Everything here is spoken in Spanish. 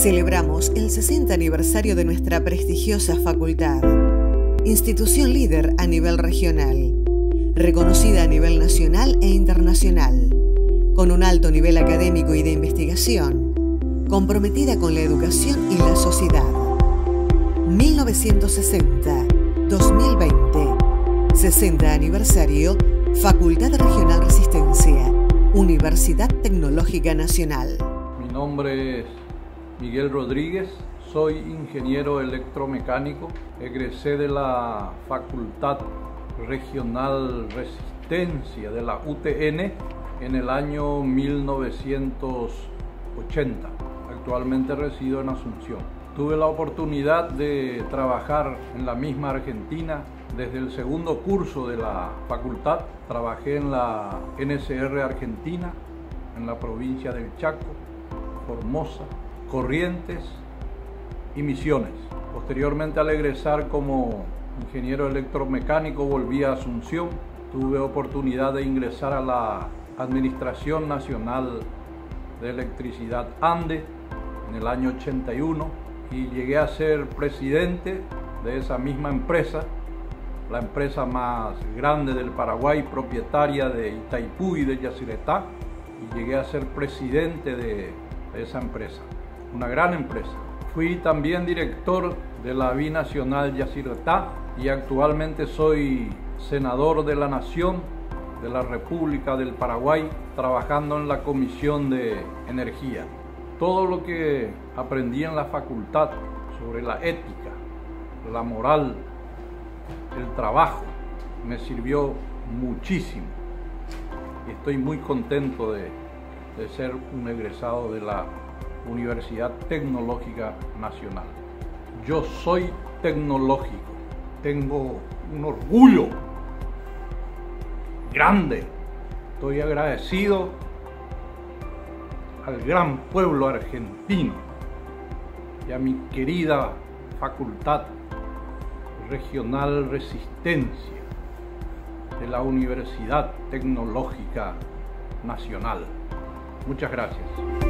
Celebramos el 60 aniversario de nuestra prestigiosa facultad, institución líder a nivel regional, reconocida a nivel nacional e internacional, con un alto nivel académico y de investigación, comprometida con la educación y la sociedad. 1960-2020, 60 aniversario, Facultad Regional Resistencia, Universidad Tecnológica Nacional. Mi nombre es Miguel Rodríguez, soy ingeniero electromecánico, egresé de la Facultad Regional Resistencia de la UTN en el año 1980. Actualmente resido en Asunción. Tuve la oportunidad de trabajar en la misma Argentina desde el segundo curso de la facultad. Trabajé en la NCR Argentina, en la provincia del Chaco, Formosa, Corrientes y Misiones. Posteriormente al egresar como ingeniero electromecánico volví a Asunción. Tuve oportunidad de ingresar a la Administración Nacional de Electricidad ANDE en el año 81 y llegué a ser presidente de esa misma empresa, la empresa más grande del Paraguay, propietaria de Itaipú y de Yacyretá, y llegué a ser presidente de esa empresa una gran empresa. Fui también director de la Binacional Yacyretá y actualmente soy senador de la Nación de la República del Paraguay trabajando en la Comisión de Energía. Todo lo que aprendí en la facultad sobre la ética, la moral, el trabajo, me sirvió muchísimo. Y estoy muy contento de, de ser un egresado de la Universidad Tecnológica Nacional. Yo soy tecnológico, tengo un orgullo grande, estoy agradecido al gran pueblo argentino y a mi querida facultad regional Resistencia de la Universidad Tecnológica Nacional. Muchas gracias.